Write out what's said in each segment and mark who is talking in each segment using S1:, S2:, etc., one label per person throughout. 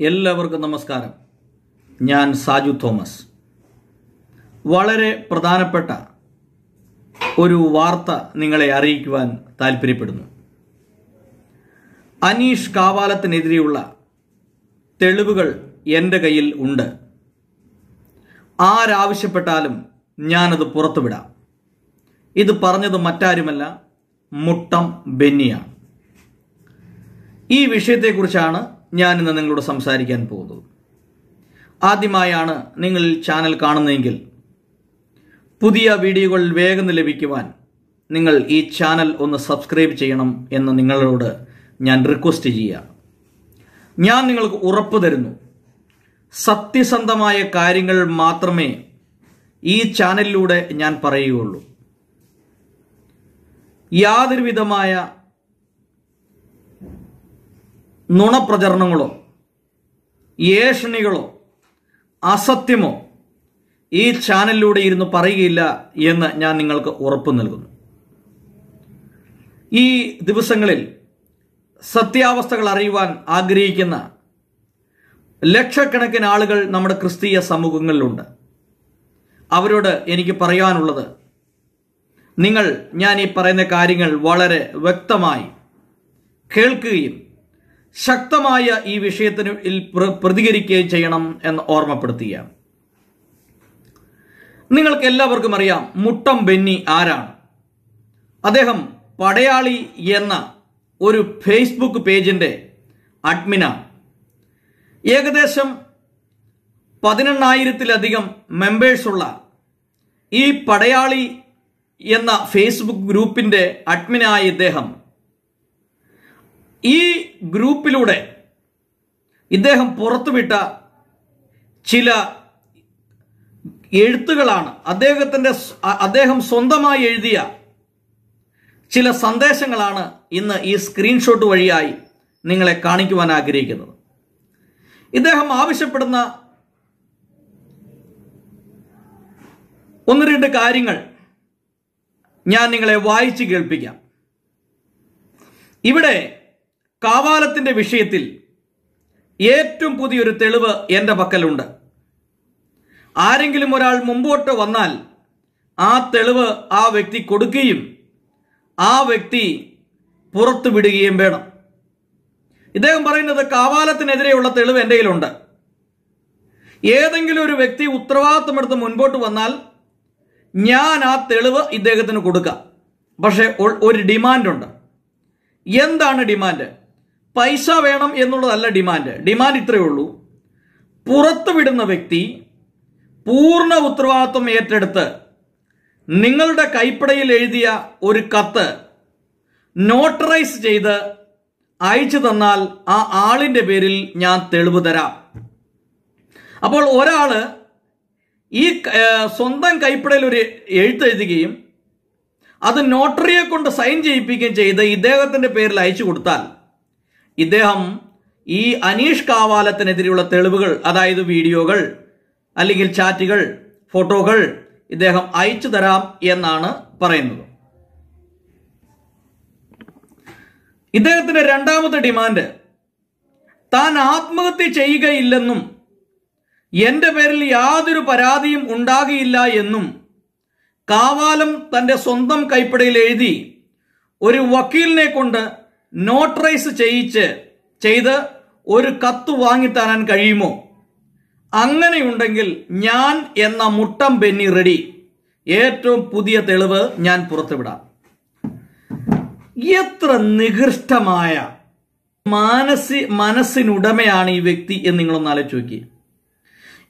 S1: എല്ലാവർക്കും നമസ്കാരം. ഞാൻ സാജു തോമസ്. വളരെ പ്രധാനപ്പെട്ട ഒരു വാർത്ത നിങ്ങളെ അറിയിക്കുവാൻ താല്പര്യപ്പെടുന്നു അനീഷ് കാവാലത്തിനെതിരെയുള്ള തെളിവുകൾ എന്റെ കയ്യിൽ ഉണ്ട്. ആരാവശ്യപ്പെട്ടാലും ഞാനത് പുറത്തുവിടാം. ഇത് പറഞ്ഞത് മറ്റാരുമല്ല മുട്ടം ബെന്നിയാണ്. ഈ വിഷയത്തെക്കുറിച്ചാണ് ഞാൻ ഇന്ന് നിങ്ങളോട് സംസാരിക്കാൻ പോകുന്നത്. ആദ്യമായാണ് നിങ്ങൾ ചാനൽ കാണുന്നതെങ്കിൽ പുതിയ വീഡിയോകൾ വേഗം ലഭിക്കുവാൻ നിങ്ങൾ ഈ ചാനൽ ഒന്ന് സബ്സ്ക്രൈബ് ചെയ്യണം എന്ന് നിങ്ങളോട് ഞാൻ റിക്വസ്റ്റ് ചെയ്യുക. ഞാൻ നിങ്ങൾക്ക് ഉറപ്പ് തരുന്നു. സത്യസന്ധമായ കാര്യങ്ങൾ മാത്രമേ ഈ ചാനലിലൂടെ ഞാൻ പറയുകയുള്ളൂ. യാതൊരു വിധമായ നുണപ്രചരണങ്ങളോ ഏഷണികളോ അസത്യമോ ഈ ചാനലിലൂടെ ഇരുന്ന് പറയുകയില്ല എന്ന് ഞാൻ നിങ്ങൾക്ക് ഉറപ്പ് നൽകുന്നു. ഈ ദിവസങ്ങളിൽ സത്യാവസ്ഥകൾ അറിയുവാൻ ആഗ്രഹിക്കുന്ന ലക്ഷക്കണക്കിന് ആളുകൾ നമ്മുടെ ക്രിസ്തീയ സമൂഹങ്ങളിലുണ്ട്. അവരോട് എനിക്ക് പറയാനുള്ളത് നിങ്ങൾ ഞാൻ ഈ പറയുന്ന കാര്യങ്ങൾ വളരെ വ്യക്തമായി കേൾക്കുകയും ശക്തമായ ഈ വിഷയത്തിന് പ്ര- പ്രതികരിക്കുകയും ചെയ്യണം എന്ന് ഓർമ്മപ്പെടുത്തുകയാണ് നിങ്ങൾക്ക് എല്ലാവർക്കും അറിയാം മുട്ടം ബെന്നി ആരാണ്. അദ്ദേഹം പടയാളി എന്ന ഒരു ഫേസ്ബുക്ക് പേജിന്റെ അഡ്മിനാണ്. ഏകദേശം പതിനെണ്ണായിരത്തിലധികം മെമ്പേഴ്സുള്ള ഈ പടയാളി എന്ന ഫേസ്ബുക്ക് ഗ്രൂപ്പിന്റെ അഡ്മിനായ ഇദ്ദേഹം ഈ ഗ്രൂപ്പിലൂടെ ഇദ്ദേഹം പുറത്തുവിട്ട ചില എഴുത്തുകളാണ്. അദ്ദേഹത്തിന്റെ അദ്ദേഹം സ്വന്തമായി എഴുതിയ ചില സന്ദേശങ്ങളാണ് ഇന്ന് ഈ സ്ക്രീൻഷോട്ട് വഴിയായി നിങ്ങളെ കാണിക്കുവാൻ ആഗ്രഹിക്കുന്നത്. ഇദ്ദേഹം ആവശ്യപ്പെടുന്ന ഒന്ന് രണ്ട് കാര്യങ്ങൾ ഞാൻ നിങ്ങളെ വായിച്ച് കേൾപ്പിക്കാം. ഇവിടെ കാവാലത്തിന്റെ വിഷയത്തിൽ ഏറ്റവും പുതിയൊരു തെളിവ് എന്റെ പക്കലുണ്ട്. ആരെങ്കിലും ഒരാൾ മുമ്പോട്ട് വന്നാൽ ആ തെളിവ് ആ വ്യക്തി കൊടുക്കുകയും ആ വ്യക്തി പുറത്തു വിടുകയും വേണം. ഇദ്ദേഹം പറയുന്നത് കാവാലത്തിനെതിരെയുള്ള തെളിവ് എന്റെ കയ്യിലുണ്ട്. ഏതെങ്കിലും ഒരു വ്യക്തി ഉത്തരവാദിത്തമെടുത്ത് മുൻപോട്ട് വന്നാൽ ഞാൻ ആ തെളിവ് ഇദ്ദേഹത്തിന് കൊടുക്കാം. പക്ഷേ ഒരു ഡിമാൻഡുണ്ട്. എന്താണ് ഡിമാൻഡ്? പൈസ വേണം എന്നുള്ളതല്ല ഡിമാൻഡ്. ഡിമാൻഡ് ഇത്രയേ ഉള്ളൂ. പുറത്തുവിടുന്ന വ്യക്തി പൂർണ ഉത്തരവാദിത്വം ഏറ്റെടുത്ത് നിങ്ങളുടെ കൈപ്പടയിൽ എഴുതിയ ഒരു കത്ത് നോട്ടറൈസ് ചെയ്ത് അയച്ചു തന്നാൽ ആ ആളിന്റെ പേരിൽ ഞാൻ തെളിവ് തരാം. അപ്പോൾ ഒരാൾ ഈ സ്വന്തം കൈപ്പടയിൽ ഒരു എഴുത്തെഴുതുകയും അത് നോട്ടറിയെ കൊണ്ട് സൈൻ ചെയ്യിപ്പിക്കുകയും ചെയ്ത് ഇദ്ദേഹത്തിന്റെ പേരിൽ അയച്ചു കൊടുത്താൽ ഇദ്ദേഹം ഈ അനീഷ് കാവാലത്തിനെതിരെയുള്ള തെളിവുകൾ അതായത് വീഡിയോകൾ അല്ലെങ്കിൽ ചാറ്റുകൾ ഫോട്ടോകൾ ഇദ്ദേഹം അയച്ചു തരാം എന്നാണ് പറയുന്നത്. ഇദ്ദേഹത്തിന്റെ രണ്ടാമത്തെ ഡിമാൻഡ് താൻ ആത്മഹത്യ ചെയ്യുകയില്ലെന്നും എന്റെ പേരിൽ യാതൊരു പരാതിയും ഉണ്ടാകില്ല എന്നും കാവാലം തന്റെ സ്വന്തം കൈപ്പടയിൽ എഴുതി ഒരു വക്കീലിനെ കൊണ്ട് നോട്ടറൈസ് ചെയ്യിച്ച് ചെയ്ത് ഒരു കത്ത് വാങ്ങിത്തരാൻ കഴിയുമോ? അങ്ങനെയുണ്ടെങ്കിൽ ഞാൻ എന്ന മുട്ടം ബെന്നി റെഡി. ഏറ്റവും പുതിയ തെളിവ് ഞാൻ പുറത്തുവിടാം. എത്ര നികൃഷ്ടമായ മാനസി മനസ്സിനുടമയാണ് ഈ വ്യക്തി എന്ന് നിങ്ങളൊന്ന് ആലോചിച്ച് നോക്കി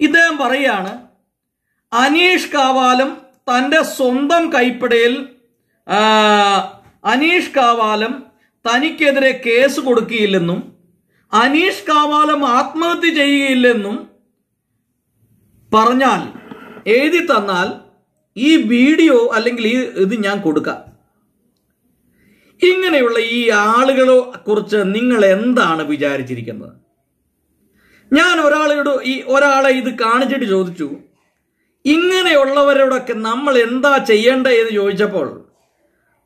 S1: ഇദ്ദേഹം പറയാണ് അനീഷ് കാവാലം തന്റെ സ്വന്തം കൈപ്പടയിൽ അനീഷ് കാവാലം തനിക്കെതിരെ കേസ് കൊടുക്കുകയില്ലെന്നും അനീഷ് കാവാലം ആത്മഹത്യ ചെയ്യുകയില്ലെന്നും പറഞ്ഞാൽ എഴുതി തന്നാൽ ഈ വീഡിയോ അല്ലെങ്കിൽ ഈ ഇത് ഞാൻ കൊടുക്കാം. ഇങ്ങനെയുള്ള ഈ ആളുകളെ കുറിച്ച് നിങ്ങൾ എന്താണ് വിചാരിച്ചിരിക്കുന്നത്? ഞാൻ ഒരാളോട് ഈ ഒരാളെ ഇത് കാണിച്ചിട്ട് ചോദിച്ചു ഇങ്ങനെയുള്ളവരോടൊക്കെ നമ്മൾ എന്താ ചെയ്യേണ്ടത്? എന്ന് ചോദിച്ചപ്പോൾ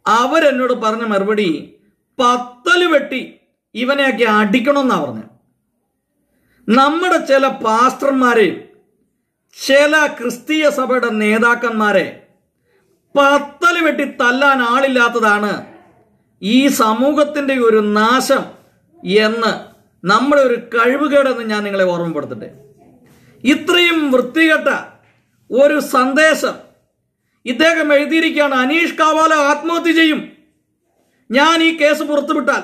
S1: അവരെന്നോട് പറഞ്ഞ മറുപടി പത്തൽ വെട്ടി ഇവനെയൊക്കെ അടിക്കണമെന്നാ പറഞ്ഞത് നമ്മുടെ ചില പാസ്റ്റർമാരെ ചില ക്രിസ്തീയ സഭയുടെ നേതാക്കന്മാരെ പത്തൽ വെട്ടി തല്ലാൻ ആളില്ലാത്തതാണ് ഈ സമൂഹത്തിന്റെ ഒരു നാശം എന്ന് നമ്മുടെ ഒരു കഴിവുകേടെന്ന് ഞാൻ നിങ്ങളെ ഓർമ്മപ്പെടുത്തട്ടെ. ഇത്രയും വൃത്തികെട്ട ഒരു സന്ദേശം ഇദ്ദേഹം എഴുതിയിരിക്കുകയാണ് അനീഷ് കാവാല ആത്മഹത്യ ചെയ്യും. ഞാൻ ഈ കേസ് പുറത്തുവിട്ടാൽ.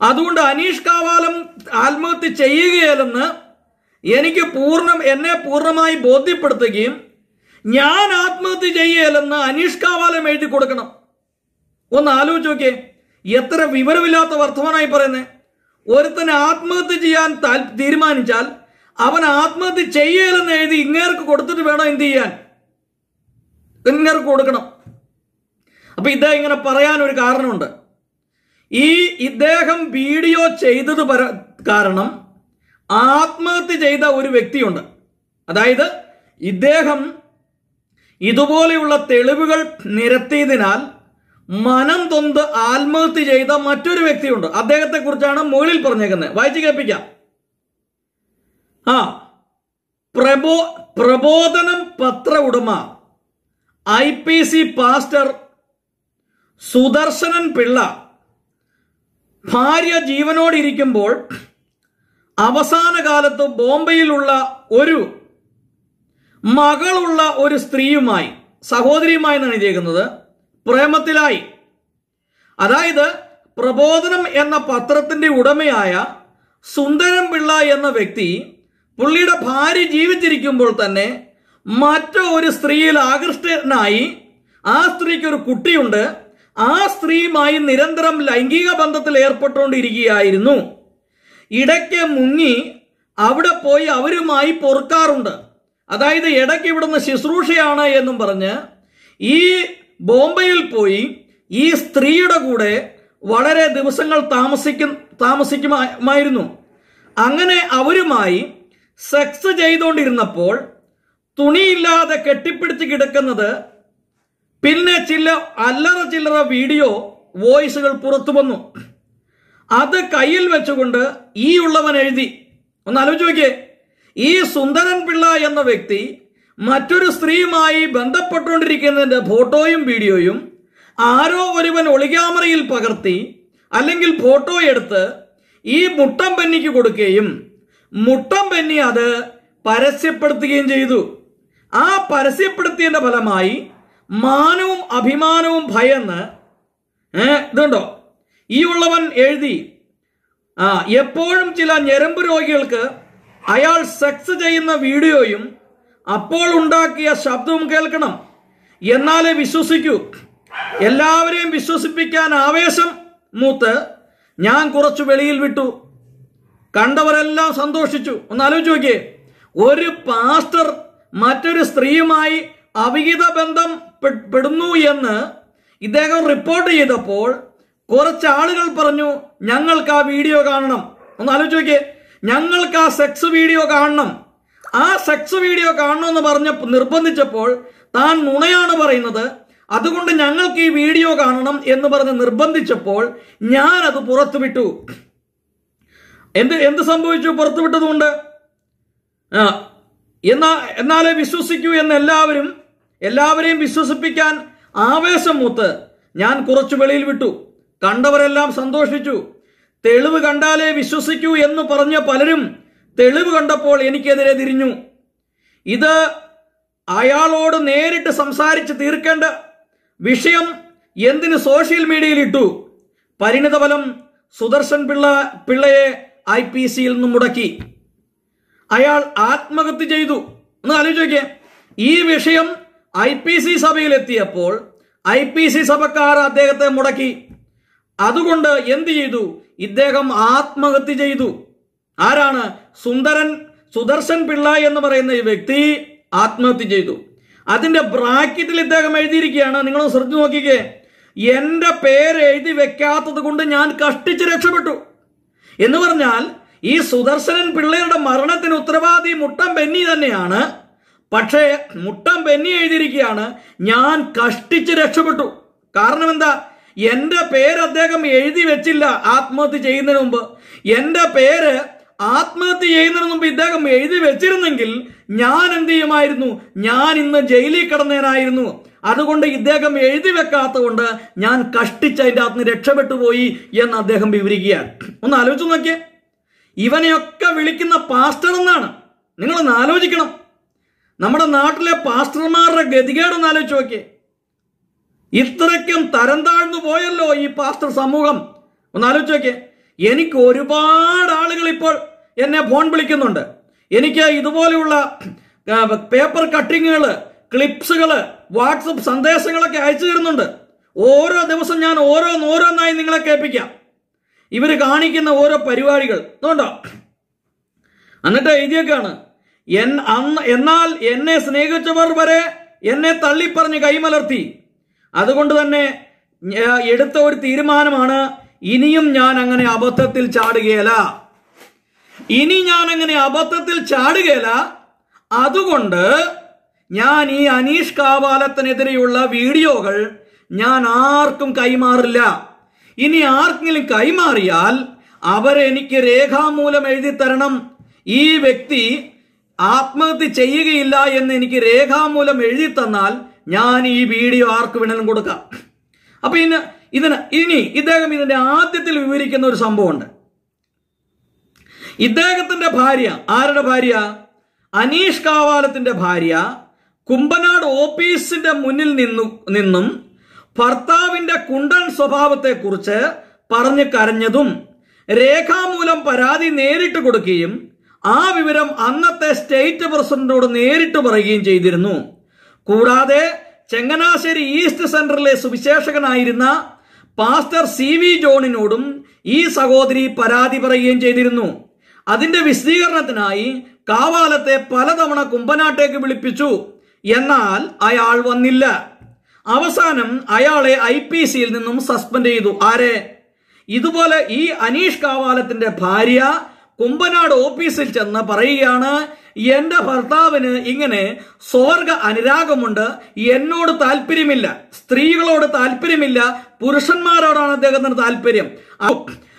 S1: അതുകൊണ്ട് അനീഷ് കാവാലം ആത്മഹത്യ ചെയ്യുകയല്ലെന്ന് എനിക്ക് പൂർണം എന്നെ പൂർണമായി ബോധ്യപ്പെടുത്തുകയും ഞാൻ ആത്മഹത്യ ചെയ്യുകയല്ലെന്ന് അനീഷ് കാവാലം എഴുതി കൊടുക്കണം. ഒന്ന് ആലോചിച്ച് നോക്കിയേ എത്ര വിവരമില്ലാത്ത വർത്തമാനമായി പറയുന്നത് ഒരുത്തന് ആത്മഹത്യ ചെയ്യാൻ തീരുമാനിച്ചാൽ അവൻ ആത്മഹത്യ ചെയ്യലെന്ന് എഴുതി ഇങ്ങേർക്ക് കൊടുത്തിട്ട് വേണം എന്ത് ചെയ്യാൻ? ഇങ്ങേർക്ക് കൊടുക്കണം. അപ്പൊ ഇദ്ദേഹം ഇങ്ങനെ പറയാൻ ഒരു കാരണമുണ്ട്. ഈ ഇദ്ദേഹം വീഡിയോ ചെയ്തത് പര- കാരണം ആത്മഹത്യ ചെയ്ത ഒരു വ്യക്തിയുണ്ട്. അതായത് ഇദ്ദേഹം ഇതുപോലെയുള്ള തെളിവുകൾ നിരത്തിയതിനാൽ മനം തൊന്ത് ആത്മഹത്യ ചെയ്ത മറ്റൊരു വ്യക്തിയുണ്ട്. അദ്ദേഹത്തെ കുറിച്ചാണ് മുകളിൽ പറഞ്ഞേക്കുന്നത്. വായിച്ചു കേൾപ്പിക്കാം. ആ പ്രബോ പ്രബോധനം പത്ര ഉടമ I P C pastor Sudarsanan Pillai ഭാര്യ ജീവനോടിരിക്കുമ്പോൾ അവസാന കാലത്ത് ബോംബെയിലുള്ള ഒരു മകളുള്ള ഒരു സ്ത്രീയുമായി സഹോദരിയുമായി എന്നാണ് എഴുതിയേക്കുന്നത് പ്രേമത്തിലായി. അതായത് പ്രബോധനം എന്ന പത്രത്തിന്റെ ഉടമയായ സുന്ദരം പിള്ള എന്ന വ്യക്തി പുള്ളിയുടെ ഭാര്യ ജീവിച്ചിരിക്കുമ്പോൾ തന്നെ മറ്റൊരു സ്ത്രീയിൽ ആകൃഷ്ടനായി ആ സ്ത്രീക്ക് ഒരു കുട്ടിയുണ്ട്. ആ സ്ത്രീയുമായി നിരന്തരം ലൈംഗിക ബന്ധത്തിൽ ഏർപ്പെട്ടുകൊണ്ടിരിക്കുകയായിരുന്നു. ഇടയ്ക്ക് മുങ്ങി അവിടെ പോയി അവരുമായി പൊറുക്കാറുണ്ട്. അതായത് ഇടയ്ക്ക് ഇവിടുന്ന് ശുശ്രൂഷയാണ് എന്നും പറഞ്ഞ് ഈ ബോംബെയിൽ പോയി ഈ സ്ത്രീയുടെ കൂടെ വളരെ ദിവസങ്ങൾ താമസിക്കും താമസിക്കുമായിരുന്നു. അങ്ങനെ അവരുമായി സെക്സ് ചെയ്തുകൊണ്ടിരുന്നപ്പോൾ തുണിയില്ലാതെ കെട്ടിപ്പിടിച്ച് കിടക്കുന്നത് പിന്നെ ചില അല്ലറ ചില്ലറ വീഡിയോ വോയിസുകൾ പുറത്തു വന്നു. അത് കയ്യിൽ വെച്ചുകൊണ്ട് ഈ ഉള്ളവൻ എഴുതി. ഒന്ന് ആലോചിച്ച് നോക്കിയേ. ഈ സുന്ദരൻ പിള്ള എന്ന വ്യക്തി മറ്റൊരു സ്ത്രീയുമായി ബന്ധപ്പെട്ടുകൊണ്ടിരിക്കുന്നതിന്റെ ഫോട്ടോയും വീഡിയോയും ആരോ ഒരുവൻ ഒളിക്യാമറയിൽ പകർത്തി അല്ലെങ്കിൽ ഫോട്ടോ എടുത്ത് ഈ മുട്ടം പെന്നിക്ക് കൊടുക്കുകയും മുട്ടം പെന്നി അത് പരസ്യപ്പെടുത്തുകയും ചെയ്തു. ആ പരസ്യപ്പെടുത്തിയതിന്റെ ഫലമായി മാനവും അഭിമാനവും ഭയന്ന് ഇതുണ്ടോ? ഈ ഉള്ളവൻ എഴുതി ആ എപ്പോഴും ചില ഞരമ്പ് രോഗികൾക്ക് അയാൾ സെക്സ് ചെയ്യുന്ന വീഡിയോയും അപ്പോൾ ഉണ്ടാക്കിയ ശബ്ദവും കേൾക്കണം. എന്നാലേ വിശ്വസിക്കൂ. എല്ലാവരെയും വിശ്വസിപ്പിക്കാൻ ആവേശം മൂത്ത് ഞാൻ കുറച്ചു വെളിയിൽ വിട്ടു. കണ്ടവരെല്ലാം സന്തോഷിച്ചു. ഒന്ന് ആലോചിച്ച് നോക്കിയേ. ഒരു പാസ്റ്റർ മറ്റൊരു സ്ത്രീയുമായി അവിഹിത ബന്ധം പെടുന്നു എന്ന് ഇദ്ദേഹം റിപ്പോർട്ട് ചെയ്തപ്പോൾ കുറച്ച് ആളുകൾ പറഞ്ഞു ഞങ്ങൾക്ക് ആ വീഡിയോ കാണണം. ഒന്ന് ആലോചിച്ച് നോക്കിയേ. ഞങ്ങൾക്ക് ആ സെക്സ് വീഡിയോ കാണണം. ആ സെക്സ് വീഡിയോ കാണണമെന്ന് പറഞ്ഞ നിർബന്ധിച്ചപ്പോൾ താൻ നുണയാണ് പറയുന്നത്. അതുകൊണ്ട് ഞങ്ങൾക്ക് ഈ വീഡിയോ കാണണം എന്ന് പറഞ്ഞ് നിർബന്ധിച്ചപ്പോൾ ഞാൻ അത് പുറത്തുവിട്ടു. എന്ത് എന്ത് സംഭവിച്ചു? പുറത്തുവിട്ടതുകൊണ്ട്? എന്നാ എന്നാലേ വിശ്വസിക്കൂ എന്ന് എല്ലാവരും എല്ലാവരെയും വിശ്വസിപ്പിക്കാൻ ആവേശം മൂത്ത് ഞാൻ കുറച്ചു വെളിയിൽ വിട്ടു. കണ്ടവരെല്ലാം സന്തോഷിച്ചു. തെളിവ് കണ്ടാലേ വിശ്വസിക്കൂ എന്ന് പറഞ്ഞ പലരും തെളിവ് കണ്ടപ്പോൾ എനിക്കെതിരെ തിരിഞ്ഞു. ഇത് അയാളോട് നേരിട്ട് സംസാരിച്ച് തീർക്കേണ്ട വിഷയം എന്തിന് സോഷ്യൽ മീഡിയയിൽ ഇട്ടു? പരിണിതഫലം സുദർശൻ പിള്ള പിള്ളയെ ഐ പി സിയിൽ നിന്നും മുടക്കി. അയാൾ ആത്മഹത്യ ചെയ്തു. ഒന്ന് ആലോചിക്കേ ഈ വിഷയം ഐ പി സി സഭയിലെത്തിയപ്പോൾ ഐ പി സി സഭക്കാർ അദ്ദേഹത്തെ മുടക്കി. അതുകൊണ്ട് എന്ത് ചെയ്തു? ഇദ്ദേഹം ആത്മഹത്യ ചെയ്തു. ആരാണ്? സുന്ദരൻ സുദർശൻ പിള്ള എന്ന് പറയുന്ന ഈ വ്യക്തി ആത്മഹത്യ ചെയ്തു. അതിന്റെ ബ്രാക്കറ്റിൽ ഇദ്ദേഹം എഴുതിയിരിക്കുകയാണ്. നിങ്ങൾ ശ്രദ്ധിച്ചു നോക്കിക്കേ. എന്റെ പേര് എഴുതി വെക്കാത്തത് കൊണ്ട് ഞാൻ കഷ്ടിച്ച് രക്ഷപ്പെട്ടു. എന്ന് പറഞ്ഞാൽ ഈ സുദർശനൻ പിള്ളയുടെ മരണത്തിന് ഉത്തരവാദി മുട്ടം ബെന്നി തന്നെയാണ് പക്ഷേ മുട്ടം പെന്നി എഴുതിയിരിക്കുകയാണ് ഞാൻ കഷ്ടിച്ച് രക്ഷപ്പെട്ടു. കാരണം എന്താ എന്റെ പേര് അദ്ദേഹം എഴുതി വെച്ചില്ല ആത്മഹത്യ ചെയ്യുന്നതിന് മുമ്പ്. എന്റെ പേര് ആത്മഹത്യ ചെയ്യുന്നതിന് മുമ്പ് ഇദ്ദേഹം എഴുതി വെച്ചിരുന്നെങ്കിൽ ഞാൻ എന്ത് ചെയ്യുമായിരുന്നു? ഞാൻ ഇന്ന് ജയിലിൽ കിടന്നേനായിരുന്നു അതുകൊണ്ട് ഇദ്ദേഹം എഴുതി വെക്കാത്തതുകൊണ്ട് ഞാൻ കഷ്ടിച്ച് അതിന്റെ അകത്ത് രക്ഷപ്പെട്ടു പോയി എന്ന് അദ്ദേഹം വിവരിക്കുകയാണ്. ഒന്ന് ആലോചിച്ചു നോക്കിയേ. ഇവനെയൊക്കെ വിളിക്കുന്ന പാസ്റ്റർ എന്നാണ്. നിങ്ങളൊന്ന് ആലോചിക്കണം. നമ്മുടെ നാട്ടിലെ പാസ്റ്റർമാരുടെ ഗതികേടൊന്ന് ആലോചിച്ച് നോക്കിയേ. ഇത്രയ്ക്കും തരം താഴ്ന്നു പോയല്ലോ ഈ പാസ്റ്റർ സമൂഹം. ഒന്ന് ആലോചിച്ച് നോക്കിയേ. എനിക്ക് ഒരുപാട് ആളുകൾ ഇപ്പോൾ എന്നെ ഫോൺ വിളിക്കുന്നുണ്ട്. എനിക്ക് ഇതുപോലെയുള്ള പേപ്പർ കട്ടിങ്ങുകൾ ക്ലിപ്സുകൾ വാട്സപ്പ് സന്ദേശങ്ങളൊക്കെ അയച്ചു തരുന്നുണ്ട്. ഓരോ ദിവസം ഞാൻ ഓരോന്നോരോന്നായി നിങ്ങളെ കേൾപ്പിക്കാം. ഇവർ കാണിക്കുന്ന ഓരോ പരിപാടികൾ. ഇതുണ്ടോ എന്നിട്ട് അന്ന് എന്നാൽ എന്നെ സ്നേഹിച്ചവർ വരെ എന്നെ തള്ളിപ്പറഞ്ഞ് കൈമലർത്തി. അതുകൊണ്ട് തന്നെ എടുത്ത ഒരു തീരുമാനമാണ് ഇനിയും ഞാൻ അങ്ങനെ അബദ്ധത്തിൽ ചാടുകയല്ല. ഇനി ഞാൻ അങ്ങനെ അബദ്ധത്തിൽ ചാടുകയല്ല. അതുകൊണ്ട് ഞാൻ ഈ അനീഷ് കാവാലത്തിനെതിരെയുള്ള വീഡിയോകൾ ഞാൻ ആർക്കും കൈമാറില്ല. ഇനി ആർക്കെങ്കിലും കൈമാറിയാൽ അവരെനിക്ക് രേഖാമൂലം എഴുതി തരണം ഈ വ്യക്തി ആത്മഹത്യ ചെയ്യുകയില്ല എന്ന് എനിക്ക് രേഖാമൂലം എഴുതി തന്നാൽ ഞാൻ ഈ വീഡിയോ ആർക്ക് വേണമെങ്കിലും കൊടുക്കാം. അപ്പൊ ഇന്ന് ഇതിന് ഇനി ഇദ്ദേഹം ഇതിന്റെ ആദ്യത്തിൽ വിവരിക്കുന്ന ഒരു സംഭവമുണ്ട്. ഇദ്ദേഹത്തിന്റെ ഭാര്യ ആരുടെ ഭാര്യ? അനീഷ് കാവാലത്തിന്റെ ഭാര്യ കുമ്പനാട് ഓഫീസിന്റെ മുന്നിൽ നിന്നു നിന്നും ഭർത്താവിന്റെ കുണ്ടൻ സ്വഭാവത്തെക്കുറിച്ച് പറഞ്ഞു കരഞ്ഞതും രേഖാമൂലം പരാതി നേരിട്ട് കൊടുക്കുകയും ആ വിവരം അന്നത്തെ സ്റ്റേറ്റ് പ്രസിഡന്റിനോട് നേരിട്ട് പറയുകയും ചെയ്തിരുന്നു. കൂടാതെ ചെങ്ങനാശ്ശേരി ഈസ്റ്റ് സെന്ററിലെ സുവിശേഷകനായിരുന്ന പാസ്റ്റർ സി വി ജോണിനോടും ഈ സഹോദരി പരാതി പറയുകയും ചെയ്തിരുന്നു. അതിന്റെ വിശദീകരണത്തിനായി കാവാലത്തെ പലതവണ കുമ്പനാട്ടേക്ക് വിളിപ്പിച്ചു. എന്നാൽ അയാൾ വന്നില്ല. അവസാനം അയാളെ ഐ പി സിയിൽ നിന്നും സസ്പെൻഡ് ചെയ്തു. ആരെ? ഇതുപോലെ ഈ അനീഷ് കാവാലത്തിന്റെ ഭാര്യ കുമ്പനാട് ഓഫീസിൽ ചെന്ന് പറയുകയാണ് എന്റെ ഭർത്താവിന് ഇങ്ങനെ സ്വർഗ അനുരാഗമുണ്ട്. എന്നോട് താല്പര്യമില്ല. സ്ത്രീകളോട് താല്പര്യമില്ല. പുരുഷന്മാരോടാണ് അദ്ദേഹത്തിന് താല്പര്യം.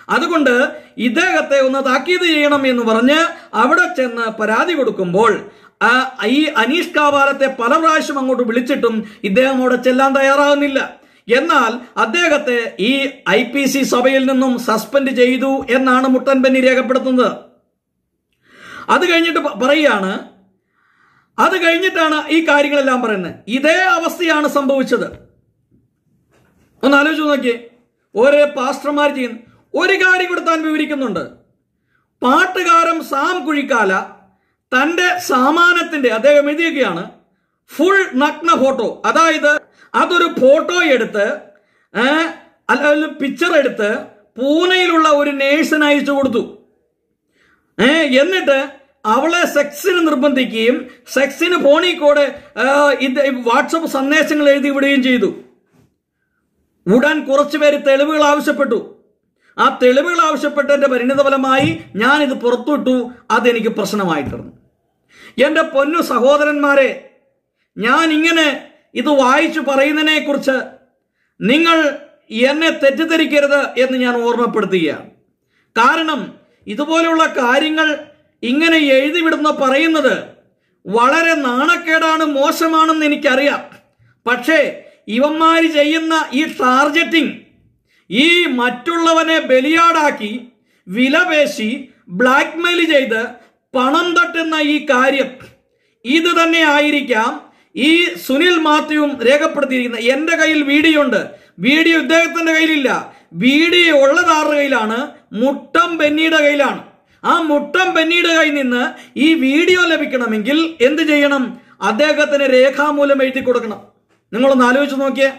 S1: അതുകൊണ്ട് ഇദ്ദേഹത്തെ ഒന്ന് താക്കീത് ചെയ്യണം എന്ന് പറഞ്ഞ് അവിടെ ചെന്ന് പരാതി കൊടുക്കുമ്പോൾ ഈ അനീഷ് കാവാലത്തെ പല പ്രാവശ്യം അങ്ങോട്ട് വിളിച്ചിട്ടും ഇദ്ദേഹം അവിടെ ചെല്ലാൻ തയ്യാറാകുന്നില്ല. എന്നാൽ അദ്ദേഹത്തെ ഈ ഐ പി സി സഭയിൽ നിന്നും സസ്പെൻഡ് ചെയ്തു എന്നാണ് മുട്ടൻ ബെന്നി രേഖപ്പെടുത്തുന്നത്. അത് കഴിഞ്ഞിട്ട് പറയുകയാണ് അത് കഴിഞ്ഞിട്ടാണ് ഈ കാര്യങ്ങളെല്ലാം പറയുന്നത്. ഇതേ അവസ്ഥയാണ് സംഭവിച്ചത്. ഒന്ന് ആലോചിച്ച് നോക്കിയേ. ഓരോ പാസ്റ്റർമാർ ചെയ്യുന്ന ഒരു കാര്യം കൂടെ താൻ വിവരിക്കുന്നുണ്ട്. പാട്ടുകാരൻ സാം കുഴിക്കാല തന്റെ സാമാനത്തിന്റെ അദ്ദേഹം എഴുതിയൊക്കെയാണ് ഫുൾ നഗ്ന ഫോട്ടോ അതായത് അതൊരു ഫോട്ടോ എടുത്ത് അല്ലെങ്കിൽ അല്ല പിക്ചർ എടുത്ത് പൂനെയിലുള്ള ഒരു നേഴ്സിന് അയച്ചു കൊടുത്തു. എന്നിട്ട് അവളെ സെക്സിന് നിർബന്ധിക്കുകയും സെക്സിന് ഫോണിൽ കൂടെ ഇത് വാട്സപ്പ് സന്ദേശങ്ങൾ എഴുതി വിടുകയും ചെയ്തു. ഉടൻ കുറച്ചുപേര് തെളിവുകൾ ആവശ്യപ്പെട്ടു. ആ തെളിവുകൾ ആവശ്യപ്പെട്ടതിന്റെ പരിണിതഫലമായി ഞാൻ ഇത് പുറത്തുവിട്ടു അതെനിക്ക് പ്രശ്നമായിത്തീർന്നു എന്റെ പൊന്നു സഹോദരന്മാരെ ഞാൻ ഇങ്ങനെ ഇത് വായിച്ചു പറയുന്നതിനെ കുറിച്ച് നിങ്ങൾ എന്നെ തെറ്റിദ്ധരിക്കരുത് എന്ന് ഞാൻ ഓർമ്മപ്പെടുത്തുകയാണ്. കാരണം ഇതുപോലെയുള്ള കാര്യങ്ങൾ ഇങ്ങനെ എഴുതി വിടുന്ന പറയുന്നത് വളരെ നാണക്കേടാണ് മോശമാണെന്ന് എനിക്കറിയാം. പക്ഷേ ഇവന്മാര് ചെയ്യുന്ന ഈ ടാർഗറ്റിംഗ് ഈ മറ്റുള്ളവനെ ബലിയാടാക്കി വിലപേശി ബ്ലാക്ക്മെയിൽ ചെയ്ത് പണം തട്ടുന്ന ഈ കാര്യം ഇത് തന്നെ ആയിരിക്കാം ഈ സുനിൽ മാത്യുവും രേഖപ്പെടുത്തിയിരിക്കുന്ന എന്റെ കയ്യിൽ വീഡിയോ ഉണ്ട് വീഡിയോ ഇദ്ദേഹത്തിന്റെ കയ്യിലില്ല. വീഡിയോ ഉള്ളത് ആരുടെ കയ്യിലാണ്? മുട്ടം ബെന്നിയുടെ കയ്യിലാണ്. ആ മുട്ടം ബെന്നിയുടെ കയ്യിൽ നിന്ന് ഈ വീഡിയോ ലഭിക്കണമെങ്കിൽ എന്ത് ചെയ്യണം? അദ്ദേഹത്തിന് രേഖാമൂലം എഴുതി കൊടുക്കണം. നിങ്ങളൊന്ന് ആലോചിച്ച് നോക്കിയേ.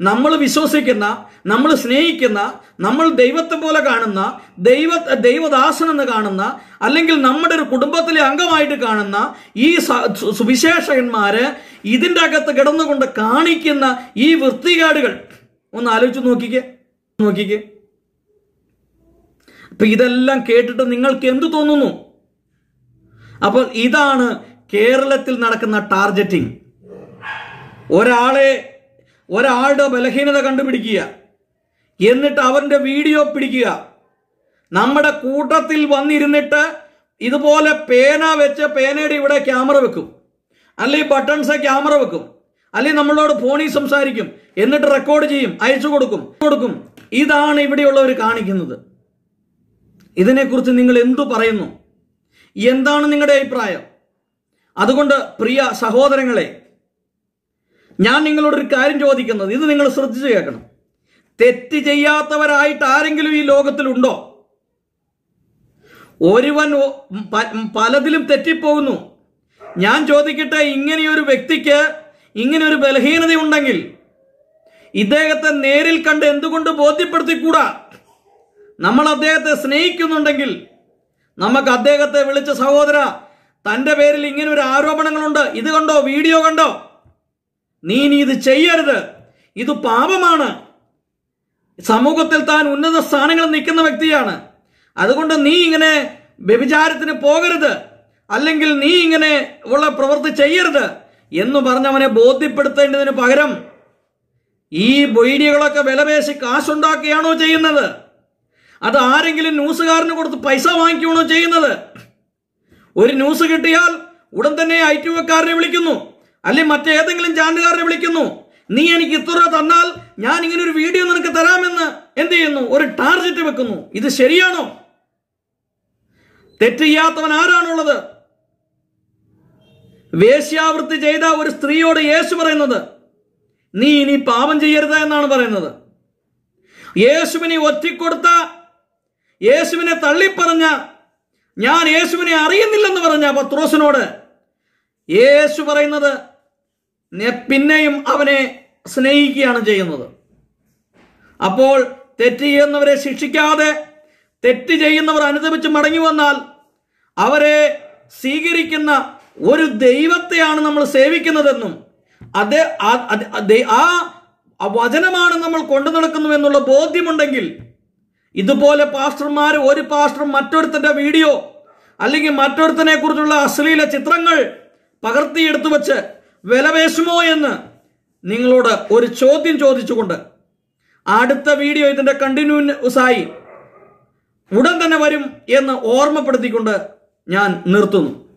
S1: നമ്മൾ വിശ്വസിക്കുന്ന നമ്മൾ സ്നേഹിക്കുന്ന നമ്മൾ ദൈവത്തെ പോലെ കാണുന്ന ദൈവ ദൈവദാസനെന്ന് കാണുന്ന അല്ലെങ്കിൽ നമ്മുടെ ഒരു കുടുംബത്തിലെ അംഗമായിട്ട് കാണുന്ന ഈ സുവിശേഷകന്മാര് ഇതിന്റെ അകത്ത് കിടന്നുകൊണ്ട് കാണിക്കുന്ന ഈ വൃത്തികേടുകൾ. ഒന്ന് ആലോചിച്ച് നോക്കിക്കേ നോക്കിക്കേ. അപ്പൊ ഇതെല്ലാം കേട്ടിട്ട് നിങ്ങൾക്ക് എന്ത് തോന്നുന്നു? അപ്പോൾ ഇതാണ് കേരളത്തിൽ നടക്കുന്ന ടാർഗറ്റിംഗ് ഒരാളെ ഒരാളുടെ ബലഹീനത കണ്ടുപിടിക്കുക. എന്നിട്ട് അവന്റെ വീഡിയോ പിടിക്കുക. നമ്മുടെ കൂട്ടത്തിൽ വന്നിരുന്നിട്ട് ഇതുപോലെ പേന വെച്ച് പേനയുടെ ഇവിടെ ക്യാമറ വെക്കും. അല്ലെങ്കിൽ ബട്ടൺസ് ക്യാമറ വെക്കും. അല്ലെങ്കിൽ നമ്മളോട് ഫോണിൽ സംസാരിക്കും. എന്നിട്ട് റെക്കോർഡ് ചെയ്യും. അയച്ചു കൊടുക്കും. കൊടുക്കും. ഇതാണ് ഇവിടെയുള്ളവർ കാണിക്കുന്നത്. ഇതിനെക്കുറിച്ച് നിങ്ങൾ എന്തു പറയുന്നു? എന്താണ് നിങ്ങളുടെ അഭിപ്രായം? അതുകൊണ്ട് പ്രിയ സഹോദരങ്ങളെ ഞാൻ നിങ്ങളോടൊരു കാര്യം ചോദിക്കുന്നത്. ഇത് നിങ്ങൾ ശ്രദ്ധിച്ചു കേൾക്കണം. തെറ്റ് ചെയ്യാത്തവരായിട്ട് ആരെങ്കിലും ഈ ലോകത്തിലുണ്ടോ? ഒരുവൻ പലതിലും തെറ്റിപ്പോകുന്നു. ഞാൻ ചോദിക്കട്ടെ ഇങ്ങനെയൊരു വ്യക്തിക്ക് ഇങ്ങനെ ഒരു ബലഹീനത ഉണ്ടെങ്കിൽ ഇദ്ദേഹത്തെ നേരിൽ കണ്ട് എന്തുകൊണ്ട് ബോധ്യപ്പെടുത്തിക്കൂടാ? നമ്മൾ അദ്ദേഹത്തെ സ്നേഹിക്കുന്നുണ്ടെങ്കിൽ നമുക്ക് അദ്ദേഹത്തെ വിളിച്ച സഹോദര തന്റെ പേരിൽ ഇങ്ങനെ ഒരു ആരോപണങ്ങളുണ്ട്. ഇത് കണ്ടോ? വീഡിയോ കണ്ടോ? നീ ഇനി ഇത് ചെയ്യരുത്. ഇത് പാപമാണ്. സമൂഹത്തിൽ താൻ ഉന്നത സ്ഥാനങ്ങളിൽ നിൽക്കുന്ന വ്യക്തിയാണ്. അതുകൊണ്ട് നീ ഇങ്ങനെ വ്യഭിചാരത്തിന് പോകരുത്. അല്ലെങ്കിൽ നീ ഇങ്ങനെ ഉള്ള പ്രവൃത്തി ചെയ്യരുത് എന്ന് പറഞ്ഞവനെ ബോധ്യപ്പെടുത്തേണ്ടതിന് പകരം ഈ വീഡിയോകളൊക്കെ വിലപേശി കാശുണ്ടാക്കുകയാണോ ചെയ്യുന്നത്? അത് ആരെങ്കിലും ന്യൂസുകാരന് കൊടുത്ത് പൈസ വാങ്ങിക്കുകയാണോ ചെയ്യുന്നത്? ഒരു ന്യൂസ് കിട്ടിയാൽ ഉടൻ തന്നെ ഐ ടി ഒക്കാരനെ വിളിക്കുന്നു. അല്ലെങ്കിൽ മറ്റേതെങ്കിലും ചാനലുകാരനെ വിളിക്കുന്നു. നീ എനിക്ക് ഇത്ര തന്നാൽ ഞാൻ ഇങ്ങനെ ഒരു വീഡിയോ നിനക്ക് തരാമെന്ന് എന്ത് ചെയ്യുന്നു? ഒരു ടാർഗറ്റ് വെക്കുന്നു. ഇത് ശരിയാണോ? തെറ്റ് ചെയ്യാത്തവൻ ആരാണുള്ളത്? വേശ്യാവൃത്തി ചെയ്ത ഒരു സ്ത്രീയോട് യേശു പറയുന്നത് നീ ഇനി പാപം ചെയ്യരുത് എന്നാണ് പറയുന്നത്. യേശുവിനെ ഒറ്റിക്കൊടുത്ത യേശുവിനെ തള്ളിപ്പറഞ്ഞ ഞാൻ യേശുവിനെ അറിയുന്നില്ലെന്ന് പറഞ്ഞ പത്രോസിനോട് യേശു പറയുന്നത് "നെ- പിന്നെയും അവനെ സ്നേഹിക്കുകയാണ് ചെയ്യുന്നത്. അപ്പോൾ തെറ്റ് ചെയ്യുന്നവരെ ശിക്ഷിക്കാതെ തെറ്റ് ചെയ്യുന്നവർ അനുദപിച്ച് മടങ്ങി വന്നാൽ അവരെ സ്വീകരിക്കുന്ന ഒരു ദൈവത്തെയാണ് നമ്മൾ സേവിക്കുന്നതെന്നും അത് ആ- വചനമാണ് നമ്മൾ കൊണ്ടു നടക്കുന്നു എന്നുള്ള ബോധ്യമുണ്ടെങ്കിൽ ഇതുപോലെ പാസ്റ്റർമാർ ഒരു പാസ്റ്റർ മറ്റൊരുത്തന്റെ വീഡിയോ അല്ലെങ്കിൽ മറ്റൊരുത്തനെ കുറിച്ചുള്ള അശ്ലീല ചിത്രങ്ങൾ പകർത്തിയെടുത്തു വെച്ച് വിലപേശുമോ എന്ന് നിങ്ങളോട് ഒരു ചോദ്യം ചോദിച്ചുകൊണ്ട് അടുത്ത വീഡിയോ ഇതിന്റെ കണ്ടിന്യൂസ് ആയി ഉടൻ തന്നെ വരും എന്ന് ഓർമ്മപ്പെടുത്തിക്കൊണ്ട് ഞാൻ നിർത്തുന്നു.